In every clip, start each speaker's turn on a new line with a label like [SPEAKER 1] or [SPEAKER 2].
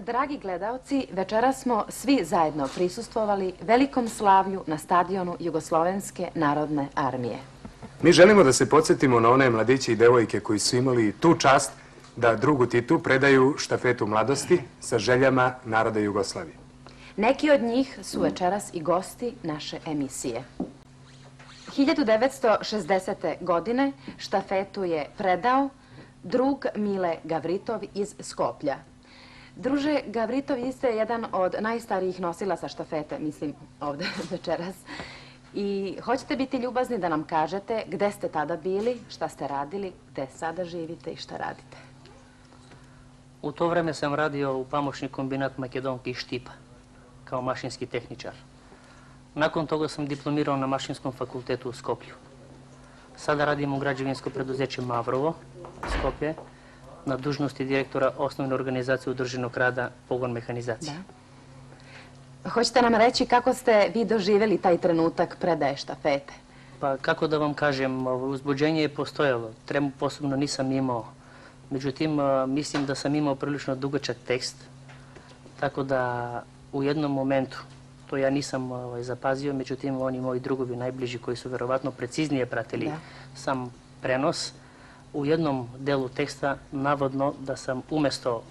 [SPEAKER 1] Dragi gledalci, večeras smo svi zajedno prisustvovali velikom slavlju na stadionu Jugoslovenske narodne armije.
[SPEAKER 2] Mi želimo da se podsjetimo na one mladiće i devojke koji su imali tu čast da drugu titu predaju štafetu mladosti sa željama naroda Jugoslavije.
[SPEAKER 1] Neki od njih su večeras i gosti naše emisije. 1960. godine štafetu je predao drug Mile Gavritov iz Skoplja. Druže Gavritov, vi ste jedan od najstarijih nosilaca štafete, mislim, ovdje večeras. I hoćete biti ljubazni da nam kažete gdje ste tada bili, šta ste radili, gdje sada živite i šta radite.
[SPEAKER 3] U to vreme sam radio u pamoćni kombinat Makedonki Štipa kao mašinski tehničar. Nakon toga sam diplomirao na mašinskom fakultetu u Skoplju. Sada radim u građevinsko preduzeće Mavrovo, Skoplje, na dužnosti direktora osnovne organizacije udruženog rada Pogon mehanizacije.
[SPEAKER 1] Hoćete nam reći kako ste vi doživjeli taj trenutak predaje štafete?
[SPEAKER 3] Pa kako da vam kažem, uzbuđenje je postojalo. Tremu posebno nisam imao. Međutim, mislim da sam imao prilično dugačak tekst. Tako da u jednom momentu, to ja nisam ovaj, zapazio, međutim oni moji drugovi najbliži koji su verovatno preciznije pratili sam prenos, u jednom delu teksta navodno da sam umjesto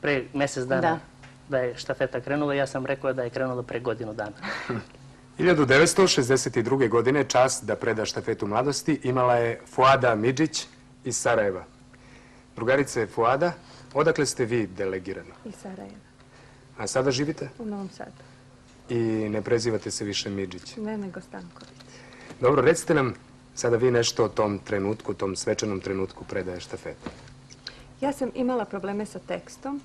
[SPEAKER 3] pre mjesec dana da. je štafeta krenula, ja sam rekao da je krenula pre godinu dana.
[SPEAKER 2] 1962. godine čast da preda štafetu mladosti imala je Fuada Midžić iz Sarajeva. Drugarice Fuada, odakle ste vi delegirano?
[SPEAKER 4] Iz Sarajeva.
[SPEAKER 2] A sada živite?
[SPEAKER 4] U Novom Sadu.
[SPEAKER 2] I ne prezivate se više Midžić?
[SPEAKER 4] Ne, nego Stanković.
[SPEAKER 2] Dobro, recite nam Sada vi nešto o tom trenutku, tom svečanom trenutku predaje štafete.
[SPEAKER 4] Ja sam imala probleme sa tekstom.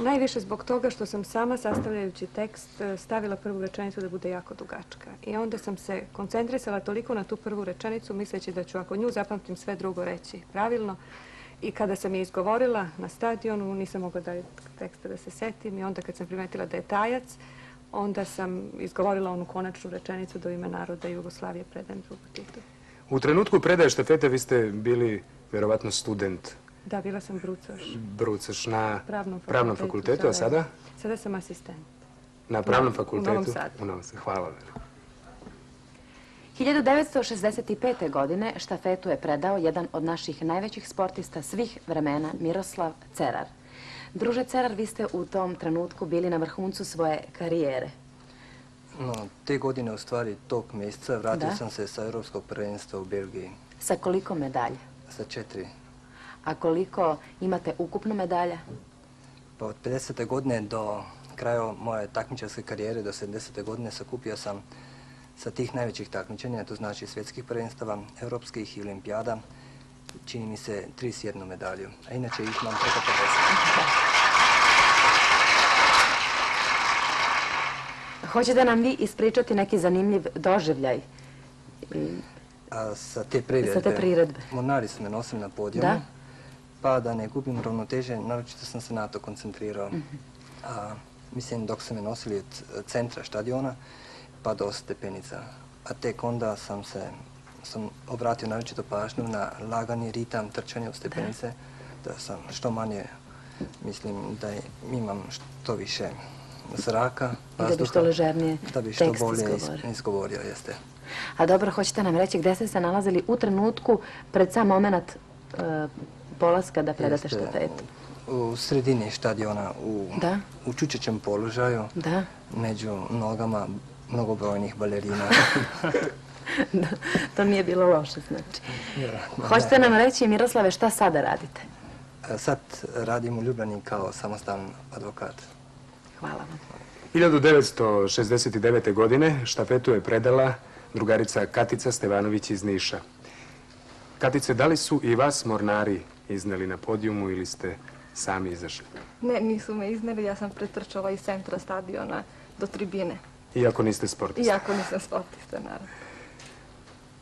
[SPEAKER 4] Najviše zbog toga što sam sama sastavljajući tekst e, stavila prvu rečenicu da bude jako dugačka. I onda sam se koncentrisala toliko na tu prvu rečenicu misleći da ću ako nju zapamtim sve drugo reći pravilno. I kada sam je izgovorila na stadionu nisam mogla da teksta da se setim i onda kad sam primetila da je tajac, onda sam izgovorila onu konačnu rečenicu do ime naroda Jugoslavije predajem drugu titu.
[SPEAKER 2] U trenutku predaje štafete vi ste bili vjerovatno student.
[SPEAKER 4] Da, bila sam brucaš.
[SPEAKER 2] Brucaš na pravnom fakultetu, a sada?
[SPEAKER 4] Sada sam asistent.
[SPEAKER 2] Na pravnom fakultetu?
[SPEAKER 4] U Novom
[SPEAKER 2] Sadu. Hvala.
[SPEAKER 1] 1965. godine štafetu je predao jedan od naših najvećih sportista svih vremena, Miroslav Cerar. Druže Cerar, vi ste u tom trenutku bili na vrhuncu svoje karijere.
[SPEAKER 5] No, te godine, u stvari, tog mjeseca vratio sam se sa Europskog prvenstva u Belgiji.
[SPEAKER 1] Sa koliko medalja?
[SPEAKER 5] Sa četiri.
[SPEAKER 1] A koliko imate ukupno medalja?
[SPEAKER 5] Pa od 50. godine do kraja moje takmičarske karijere, do 70. godine, sakupio sam sa tih najvećih takmičenja, to znači svjetskih prvenstava, europskih i olimpijada, čini mi se 31 medalju, a inače ih imam preko 50.
[SPEAKER 1] Hoćete nam vi ispričati neki zanimljiv doživljaj?
[SPEAKER 5] A sa te priredbe,
[SPEAKER 1] sa te priredbe.
[SPEAKER 5] Monari su me nosili na podijumu, pa da ne gubim ravnoteže, naročito sam se na to koncentrirao. Mhm. a, mislim dok su me nosili od centra štadiona pa do stepenica. A tek onda sam se sam obratio naročito pažnju na lagani ritam trčanja u stepenice, da, da sam što manje, mislim da imam što više zraka,
[SPEAKER 1] vazduha. Da bi što ležernije
[SPEAKER 5] Da bi što bolje izgovorio, jeste.
[SPEAKER 1] A dobro, hoćete nam reći gdje ste se nalazili u trenutku pred sam moment e, polaska da predate štafetu?
[SPEAKER 5] U sredini štadiona, u, u čučećem položaju, da? među nogama mnogobrojnih balerina.
[SPEAKER 1] to nije bilo loše, znači. Hoćete nam reći, Miroslave, šta sada radite?
[SPEAKER 5] Sad radim u Ljubljani kao samostan advokat.
[SPEAKER 1] Hvala vam.
[SPEAKER 2] 1969. godine štafetu je predala drugarica Katica Stevanović iz Niša. Katice, da li su i vas mornari izneli na podijumu ili ste sami izašli?
[SPEAKER 6] Ne, nisu me izneli, ja sam pretrčala iz centra stadiona do tribine.
[SPEAKER 2] Iako niste sportista?
[SPEAKER 6] Iako nisam sportista, naravno.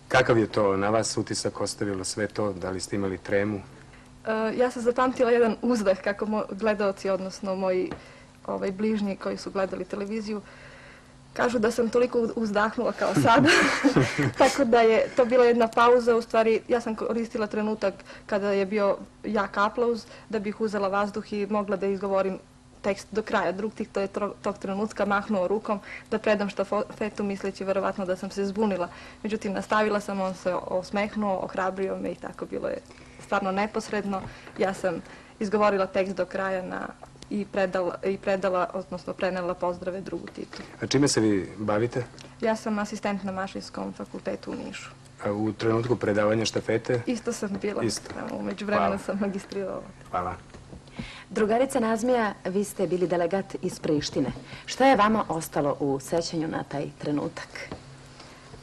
[SPEAKER 2] Kakav je to na vas utisak ostavilo sve to? Da li ste imali tremu?
[SPEAKER 6] E, ja sam zapamtila jedan uzdah kako gledalci, odnosno moji ovaj, bližnji koji su gledali televiziju, Kažu da sam toliko uzdahnula kao sada, tako da je to bila jedna pauza, u stvari ja sam koristila trenutak kada je bio jak aplauz da bih uzela vazduh i mogla da izgovorim tekst do kraja. Drug tih to je tog trenutka mahnuo rukom da predam štafetu misleći verovatno da sam se zbunila. Međutim, nastavila sam, on se osmehnuo, ohrabrio me i tako bilo je stvarno neposredno. Ja sam izgovorila tekst do kraja na i predala, i predala, odnosno prenela pozdrave drugu Titu.
[SPEAKER 2] A čime se vi bavite?
[SPEAKER 6] Ja sam asistent na Mašinskom fakultetu u Nišu.
[SPEAKER 2] A u trenutku predavanja štafete?
[SPEAKER 6] Isto sam bila,
[SPEAKER 2] Isto.
[SPEAKER 6] umeđu vremena sam magistrirala.
[SPEAKER 2] Hvala.
[SPEAKER 1] Drugarica Nazmija, vi ste bili delegat iz Prištine. Šta je vama ostalo u sećanju na taj trenutak?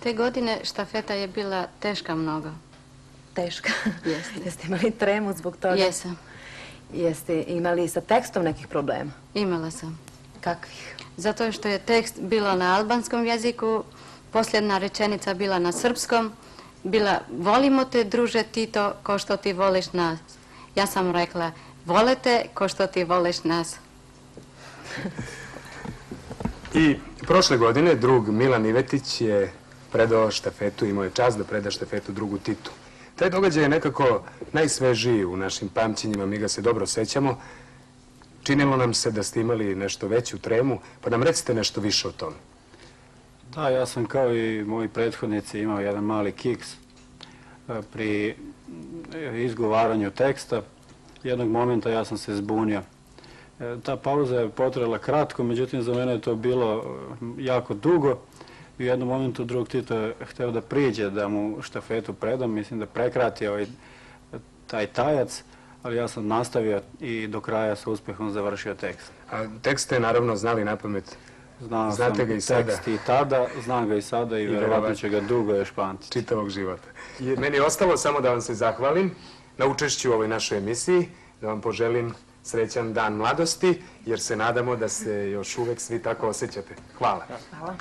[SPEAKER 7] Te godine štafeta je bila teška mnogo.
[SPEAKER 1] Teška. Jeste imali tremu zbog toga?
[SPEAKER 7] Jesam.
[SPEAKER 1] Jeste imali sa tekstom nekih problema?
[SPEAKER 7] Imala sam.
[SPEAKER 1] Kakvih?
[SPEAKER 7] Zato što je tekst bilo na albanskom jeziku, posljedna rečenica bila na srpskom, bila volimo te druže Tito ko što ti voliš nas. Ja sam rekla volete ko što ti voliš nas.
[SPEAKER 2] I prošle godine drug Milan Ivetić je predao štafetu, imao je čast da preda štafetu drugu Titu. Taj događaj je nekako najsvežiji u našim pamćenjima, mi ga se dobro sećamo. Činilo nam se da ste imali nešto veću tremu, pa nam recite nešto više o tome.
[SPEAKER 8] Da, ja sam kao i moji prethodnici imao jedan mali kiks e, pri izgovaranju teksta. Jednog momenta ja sam se zbunio. E, Ta pauza je potrela kratko, međutim za mene je to bilo e, jako dugo. I u jednom momentu drug Tito je hteo da priđe, da mu štafetu predam, mislim da prekrati ovaj, taj tajac, ali ja sam nastavio i do kraja sa uspehom završio tekst.
[SPEAKER 2] A tekst ste naravno znali na pamet.
[SPEAKER 8] Znao
[SPEAKER 2] Znate
[SPEAKER 8] sam
[SPEAKER 2] ga i sada.
[SPEAKER 8] tekst i tada, znam ga i sada i,
[SPEAKER 2] I
[SPEAKER 8] verovatno
[SPEAKER 2] verovatno.
[SPEAKER 8] će ga dugo još pamtiti.
[SPEAKER 2] čitavog života. I meni je ostalo samo da vam se zahvalim na učešću u ovoj našoj emisiji, da vam poželim srećan dan mladosti, jer se nadamo da se još uvek svi tako osjećate. Hvala.
[SPEAKER 1] Hvala.